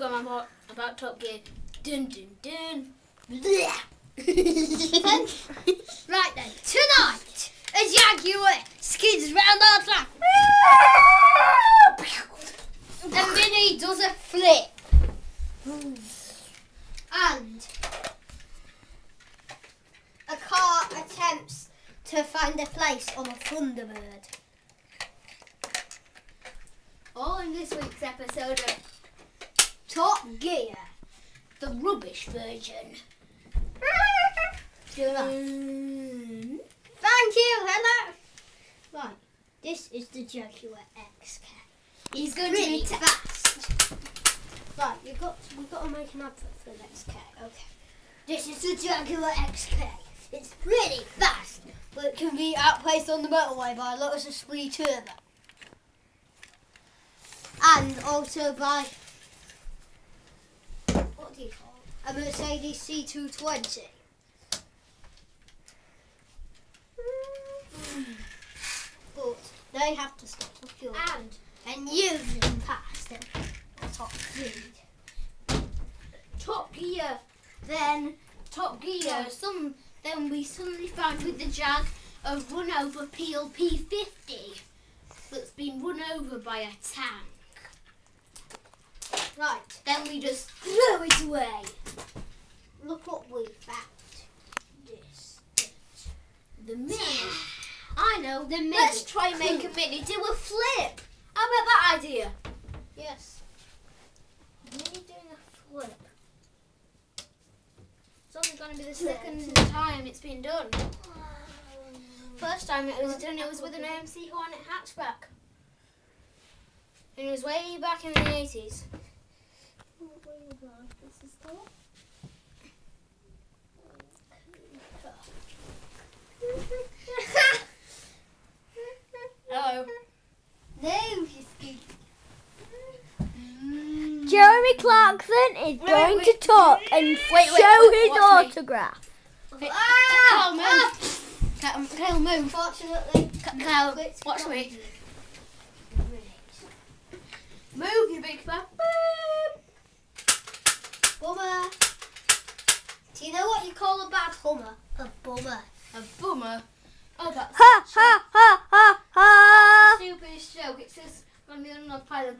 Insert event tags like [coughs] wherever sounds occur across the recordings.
program about, about Top Gear. Dun dun dun. right then, tonight, a Jaguar skids round our track. and Minnie does a flip. And a car attempts to find a place on a Thunderbird. All in this week's episode of Top Gear. the rubbish version. Do that. Mm. Thank you, hello. Right, this is the Jaguar XK. He's going Really to be fast. Right, you got we've got to make an advert for the XK. Okay. This is the Jaguar XK. It's pretty fast, but it can be outpaced on the motorway by a Lotus Esprit Turbo. And also by what do you call it? A Mercedes C220. But they have to stop for fuel. and And you've been past them. Top speed. Top Gear. Then Top Gear. Some then we suddenly found with the Jag a run over PLP 50 that's been run over by a tank. Right, Then we just throw it away. look what we found. This. The mini. I know. The mini. Let's try and make a mini do a flip. How about that idea? Yes. Mini doing a flip. It's only going to be the second time it's been done. First time it was done, it was with an AMC Hornet hatchback. And it was way back in the 80s. Hello. No, you. Jeremy Clarkson is Wait, going wait, to talk and wait, wait, show wait, his watch me. autograph. Kyle, move. Kyle, Kyle, move. Unfortunately, Kyle, it's watch me. Move, you big fat. Bummer. Do you know what you call a bad hummer? A bummer. A bummer. Oh, that's Ha ha ha ha ha. stupidest joke. It says on the other pile of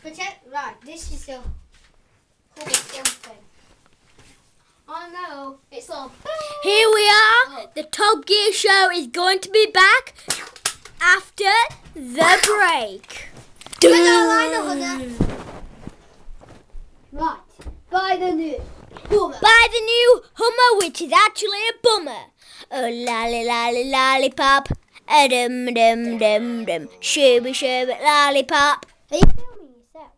Pretend. Right, this is the hummer something. Oh no, it's all [laughs] Here we are. Oh. The Top Gear show is going to be back after the [laughs] break. We're gonna line up on that. Right, buy the new hummer. Buy the new Hummer, which is actually a bummer. Oh, lolly, lolly, lollipop. A dum dum dum dum. Shooby shooby lollipop. Are you filming yourself?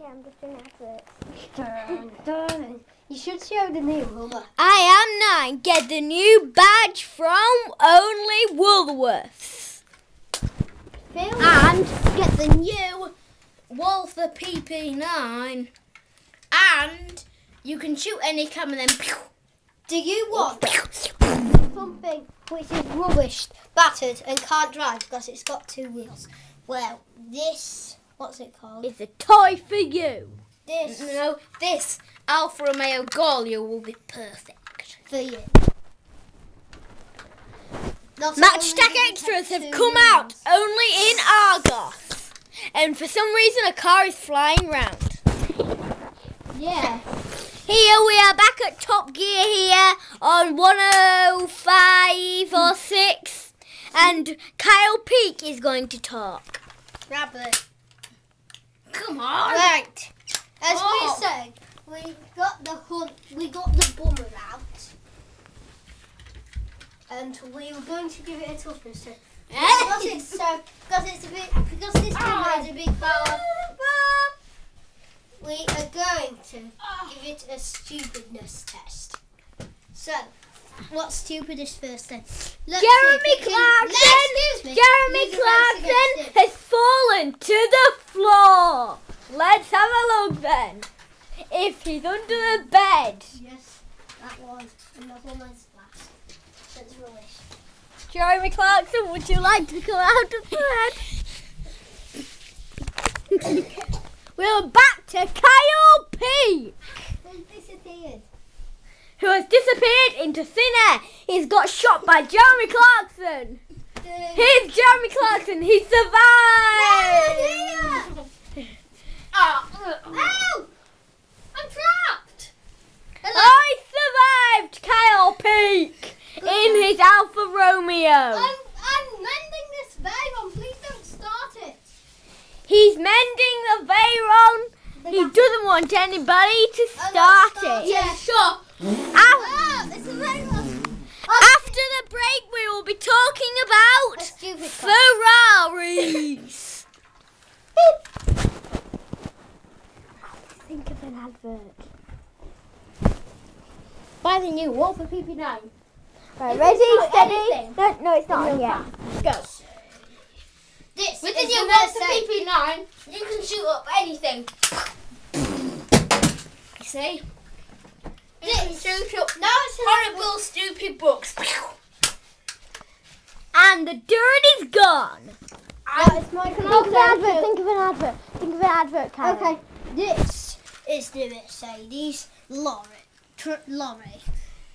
Yeah, I'm just doing adverts. Dun, dun. You should show the new hummer. I am nine. Get the new badge from only Woolworths. Film. and get the new Walther PP9 and you can shoot any camera then pew, [laughs] Do you want something which is rubbish, battered, and can't drive because it's got two wheels? Well, this. What's it called? It's a toy for you. This [laughs] No, this Alfa Romeo Gallia will be perfect. for you. Not Match Stack Extras have come out only in Argos. And for some reason, a car is flying round. Yeah. Here we are back at Top Gear here on 105 or 6. And Kyle Peak is going to talk. Rabbit. Come on. Right. As Oh. we said, we got the hunt, we got the bummer out, and we were going to give it a toughness [laughs] test. because it's so, because it's a bit, because this bummer is a big [laughs] power. We are going to give it a stupidness test. So, what's stupidest first then? Let's Jeremy if it can- Clarkson! Jeremy Leave your hands Clarkson has fallen to the floor. Let's have a look then. If he's under the bed. Yes, that was another nice splash. That's rubbish. Jeremy Clarkson, would you like to come out of bed? [coughs] [coughs] we're back to Kyle P, They disappeared. who has disappeared into thin air. He's got shot by Jeremy Clarkson. Here's Jeremy Clarkson. He survived. Uh, I'm trapped! I survived Kyle Peak in his Alfa Romeo. I'm, I'm mending this Veyron. Please don't start it. He's mending the Veyron. He doesn't want anybody to start start it. Yeah, sure. Af- it's a Veyron. After the break, we will be talking about. Ferraris. [laughs] Think of an advert. Buy the new Wolf for PP9. Right, If ready, steady. anything, No, no, it's not then yet. Go. This With is the new the Wolf for PP9, you can shoot up anything. You see? You can This. shoot No, it's a horrible, stupid books. And the dirt is gone. Oh, it's my Think of an advert. Think of an advert. Think of an advert, Karen. Okay, this is the Mercedes lorry. Tr- lorry.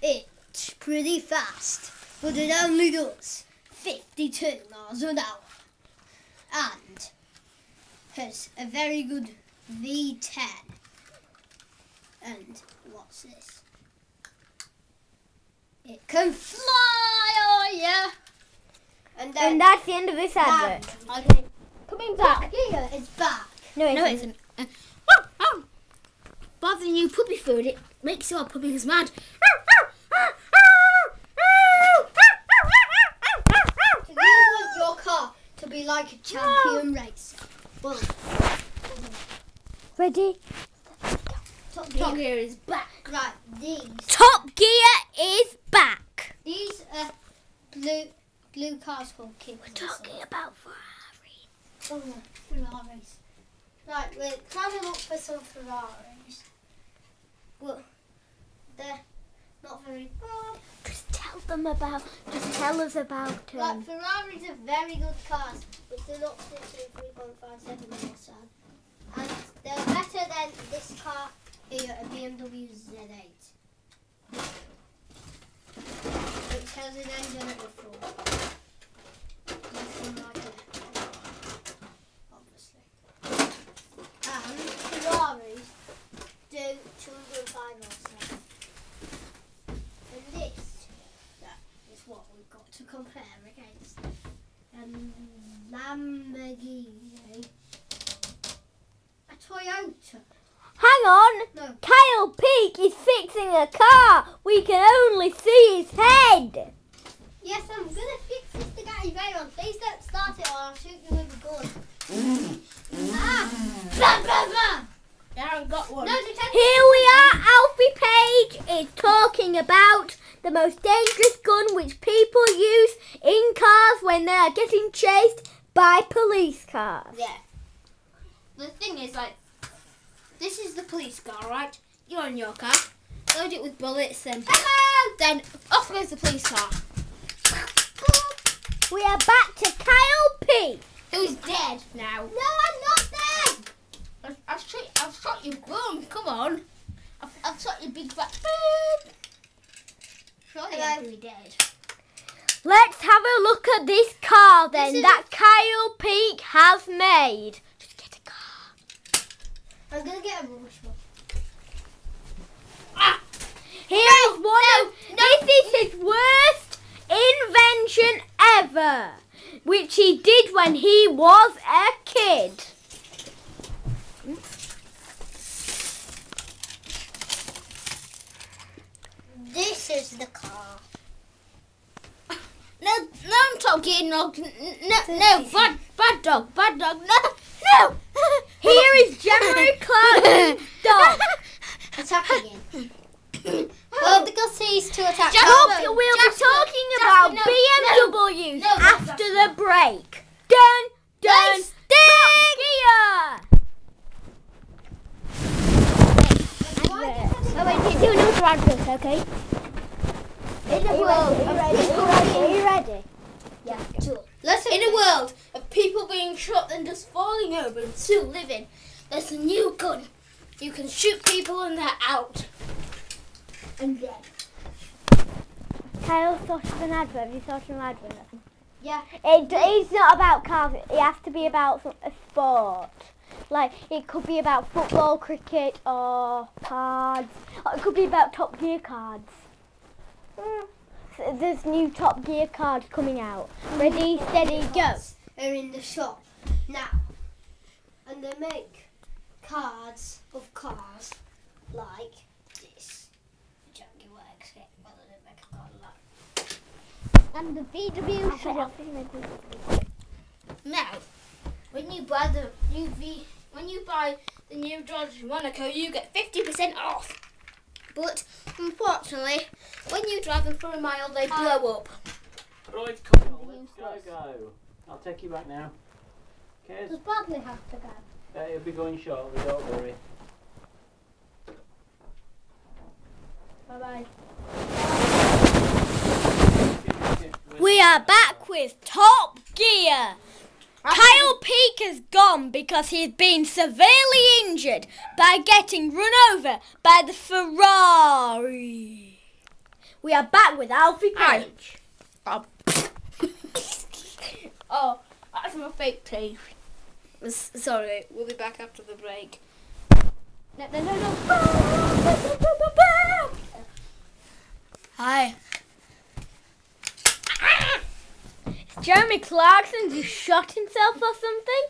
It's pretty fast, but it only does 52 miles an hour. And has a very good V10. And what's this? It can fly, oh yeah! And then And that's the end of this advert. okay, Coming back. Gear is back. No, No, it isn't. Uh, oh, oh. New puppy food. It makes your puppies mad. So you want your car to be like a champion racer. Well, Ready? Top Gear. Is back. Right, these Top Gear is back. these are blue blue cars called We're talking about Ferrari. Oh, Ferraris. Right, we're trying to look for some Ferraris. Well, they're not very good. Just tell them about. Just tell us about Right, um, Ferraris are very good cars, but they're not stitching 3.57 mil sad. And they're better than this car a BMW Z8. Which has an engine at the front. Nothing like it. Obviously. And Ferraris do 205 horsepower. And this that is what we've got to compare against. Um, Lamborghini. A Toyota. Hang on. No. Kyle Peak is fixing a car. We can only see his head. Yes, I'm gonna fix this to get you Veyron. Please don't start it or I'll shoot you with a gun. ah! Blah, blah, blah. I got one. No. Here we are. Alfie Page is talking about the most dangerous gun which people use in cars when they are getting chased by police cars. Yeah. The thing is, like, this is the police car, right? You're in your car. Load it with bullets, then then off goes the police car. We are back to Kyle Peak. Who's dead now? No, I'm not dead. I've, I've shot. I've shot you. Boom! Come on. I've, I've shot you, big fat. Boom. Surely. I'm really dead. Let's have a look at this car then This that Kyle Peak has made. Just get a car. I'm gonna get a rubbish one. Ah! Here is one of this is his worst invention ever, which he did when he was a kid. This is the car. No, no, I'm talking. No, no, no, bad, bad dog, bad dog. No, no. Here is Jeremy Clark's dog. Attack again. [coughs] Well, the Gussies to attack. Jasper, Jasper. we'll be talking Jasper, about no, BMWs no, no, after the break. Dun, dun, Nice ding! Why Oh wait, do another advert, okay? Are you ready? Are you ready? Are you ready? Yeah, sure. Listen. In a world of people being shot and just falling over and still living, there's a new gun. You can shoot people and they're out. And then. Kyle thought of an advert. Have you thought of an advert? Yeah. It, it's not about cars. It has to be about a sport. Like it could be about football, cricket, or cards. Or it could be about Top Gear cards. So uh, There's new Top Gear cards coming out. Ready, steady, go. Are in the shop now. And they make cards of cars like this. Jaguar they make a card like And the VW. shop. Now, when you buy the new V, when you buy the new Dodge Monaco, you get fifty percent off. But unfortunately, when you drive them for a mile, they blow up. Right, come on, let's go, go. I'll take you back now. Kez, Does Bradley have to go? uh, it'll be going shortly, don't worry. Bye bye. We are back with Top Gear. Kyle Peak has gone because he's been severely injured by getting run over by the Ferrari. We are back with Alfie Page. Oh. [laughs] oh, that's my fake teeth. Sorry, we'll be back after the break. No, no, no, no. [laughs] Hi. Jeremy Clarkson just shot himself or something?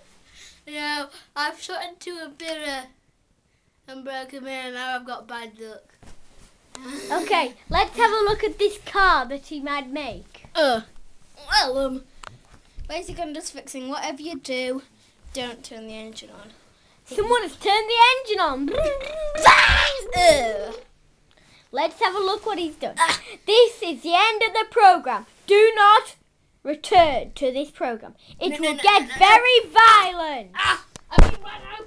No, I've shot into a mirror and broken my and now I've got bad luck. [laughs] Okay, let's have a look at this car that he might make. Uh, well, um, basically I'm just fixing whatever you do, don't turn the engine on. Someone has turned the engine on. Ugh. [laughs] Let's have a look what he's done. This is the end of the program. Do not return to this program. It No, will no, get no, no. very violent. Ah, I've been run over.